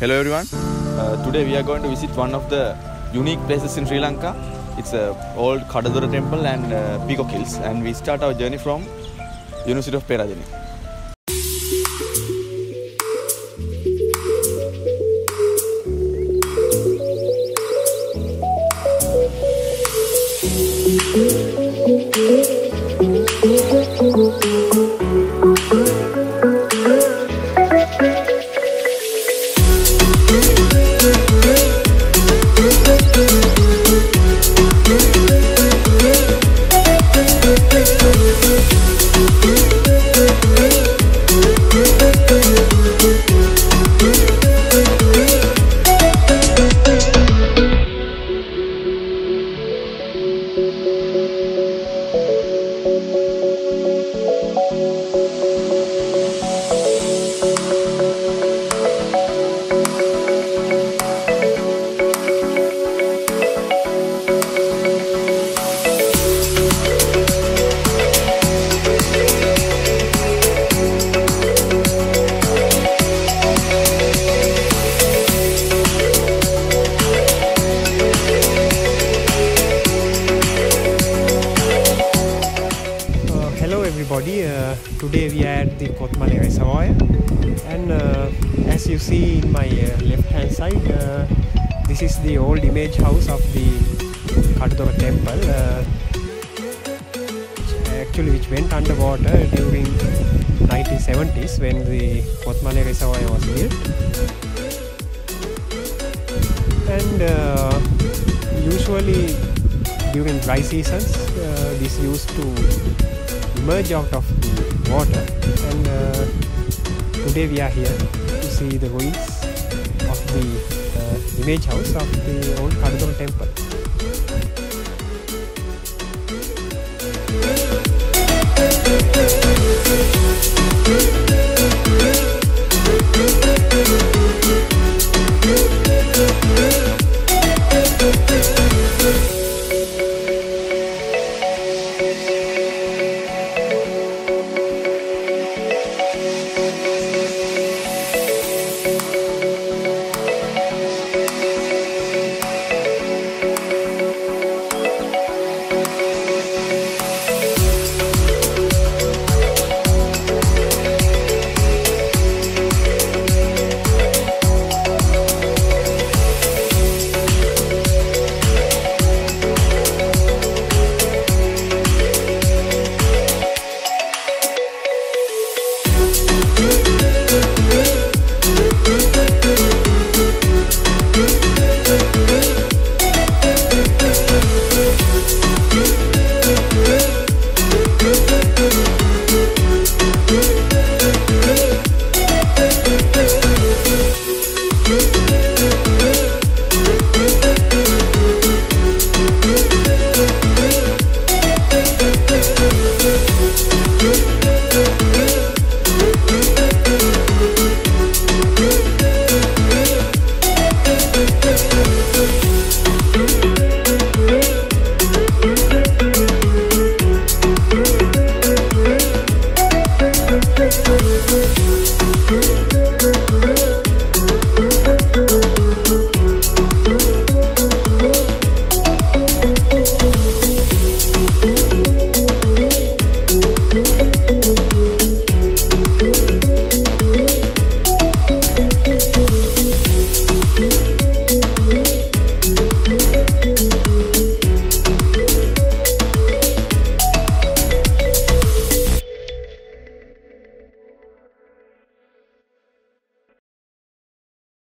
Hello everyone. Uh, today we are going to visit one of the unique places in Sri Lanka. It's a old Kadadora temple and uh, Peacock Hills and we start our journey from University of Peradeniya. Uh, everybody, uh, today we are at the Kotmale Reservoir. And uh, as you see in my uh, left hand side, uh, this is the old image house of the Kadadora temple uh, actually which went underwater during 1970s when the Kotmale Reservoir was built. And uh, usually during dry seasons this used to emerge out of the water and uh, today we are here to see the ruins of the uh, image house of the old Kadadora temple.